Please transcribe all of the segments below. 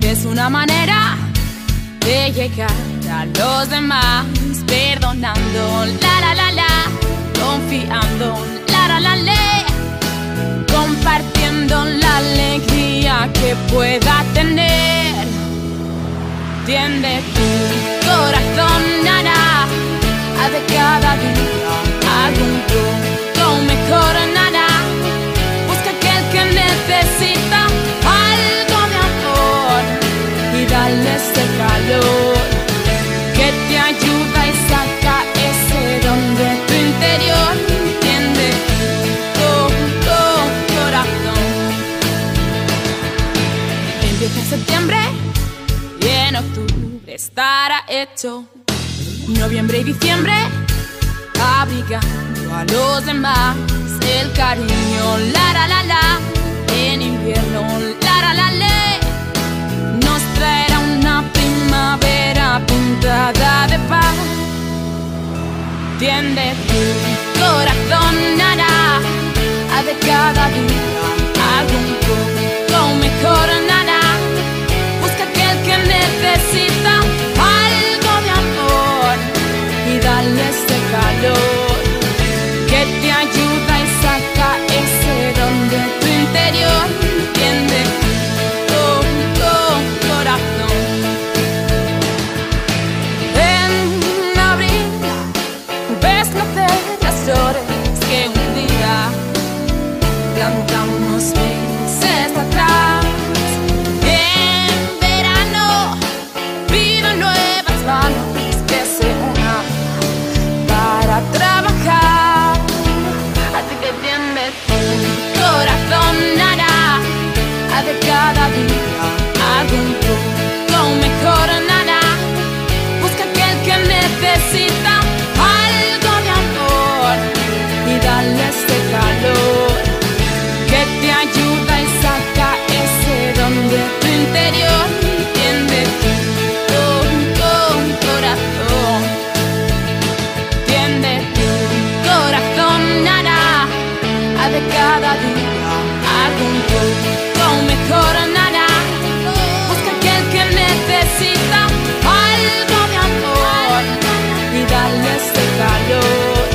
es una manera de llegar a los demás, perdonando, la la la confiando, la la la compartiendo la alegría que pueda tener. Tiende tu corazón, nana, haz de cada día estará hecho. Noviembre y diciembre abrigando a los demás el cariño, la la la. En invierno, la la la. Nos traerá una primavera pintada de paz. Tiende tu corazón, nana, haz de cada día dum dum must be. cada día algún poco nada. Busca aquel que necesita algo de amor y dale ese calor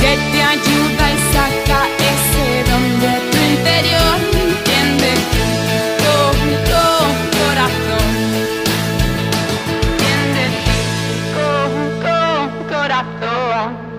que te ayuda y saca ese don de tu interior. Entiende con corazón. Entiende con corazón.